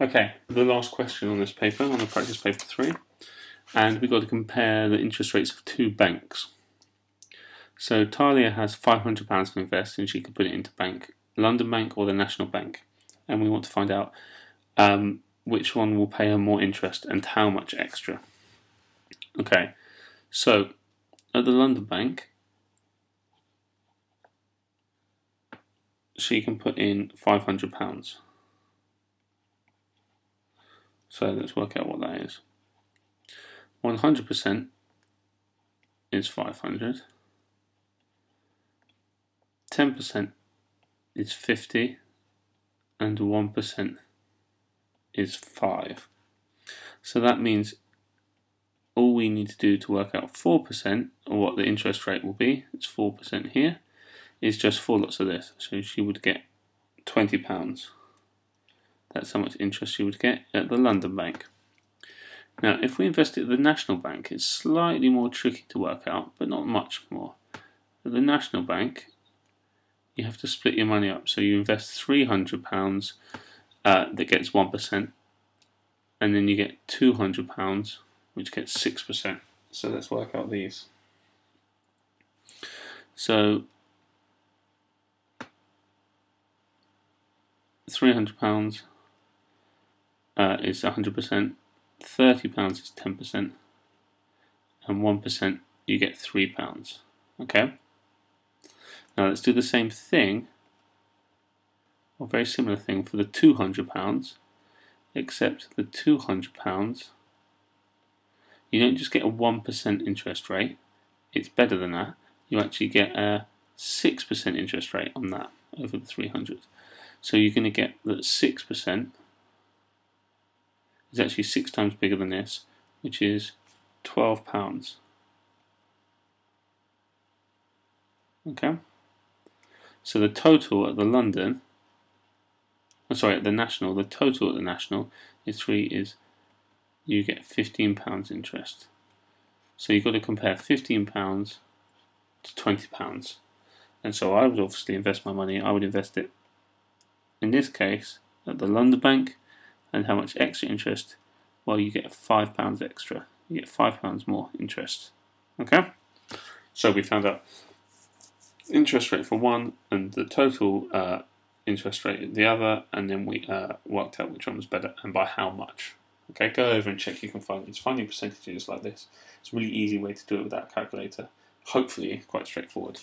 Okay, the last question on this paper, on the practice paper 3, and we've got to compare the interest rates of two banks. So Talia has £500 to invest and she could put it into bank, London Bank or the National Bank. And we want to find out um, which one will pay her more interest and how much extra. Okay, so at the London Bank, she can put in £500. So let's work out what that is. 100% is 500. 10% is 50 and 1% is 5. So that means all we need to do to work out 4% or what the interest rate will be, it's 4% here, is just four lots of this. So she would get £20. That's how much interest you would get at the London Bank. Now, if we invest at the National Bank, it's slightly more tricky to work out, but not much more. At the National Bank, you have to split your money up. So you invest £300 uh, that gets 1%, and then you get £200 which gets 6%. So let's work out these. So £300 uh, is 100%, £30 is 10%, and 1% you get £3. Okay? Now let's do the same thing, or very similar thing for the £200, except the £200, you don't just get a 1% interest rate, it's better than that. You actually get a 6% interest rate on that over the 300. So you're going to get that 6% is actually six times bigger than this, which is 12 pounds. Okay. So the total at the London, oh, sorry, at the National, the total at the National is three is you get 15 pounds interest. So you've got to compare 15 pounds to 20 pounds. And so I would obviously invest my money, I would invest it in this case at the London Bank and how much extra interest? Well, you get five pounds extra. You get five pounds more interest. Okay? So we found out interest rate for one and the total uh, interest rate at the other, and then we uh, worked out which one was better and by how much. Okay, go over and check you can find these. Finding percentages like this. It's a really easy way to do it without a calculator. Hopefully, quite straightforward.